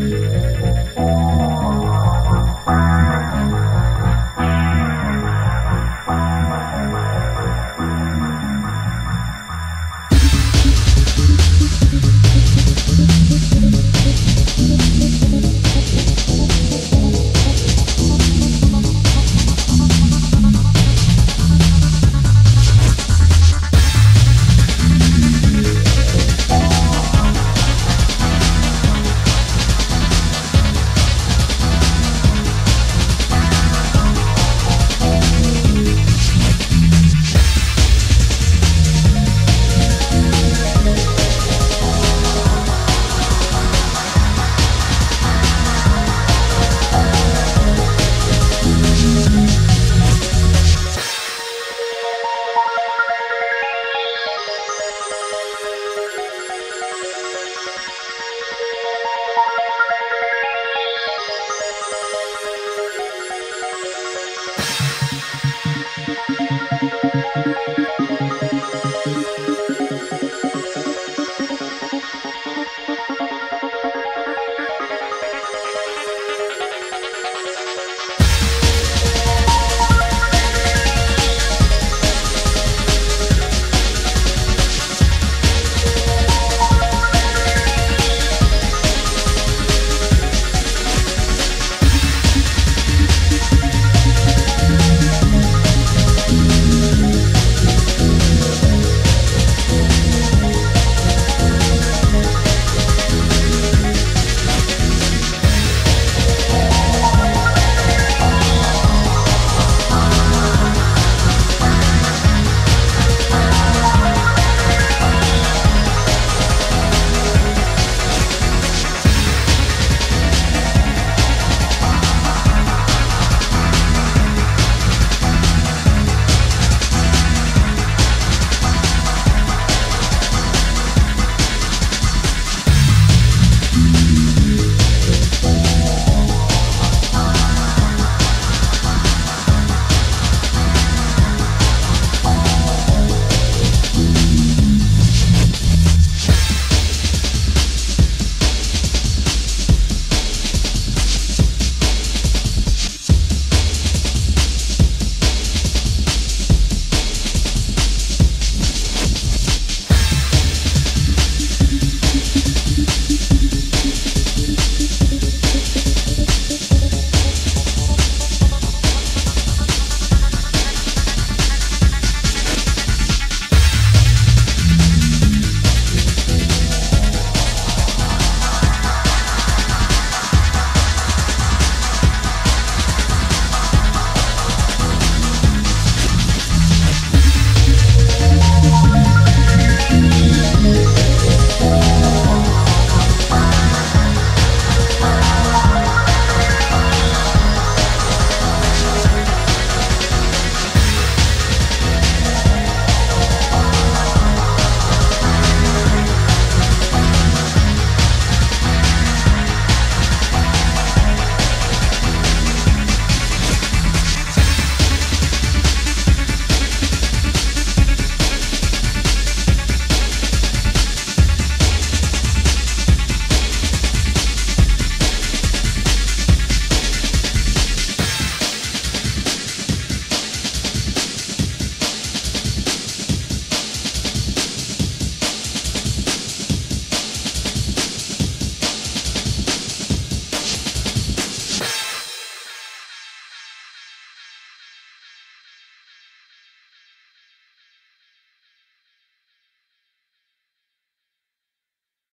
Música ハハハハ!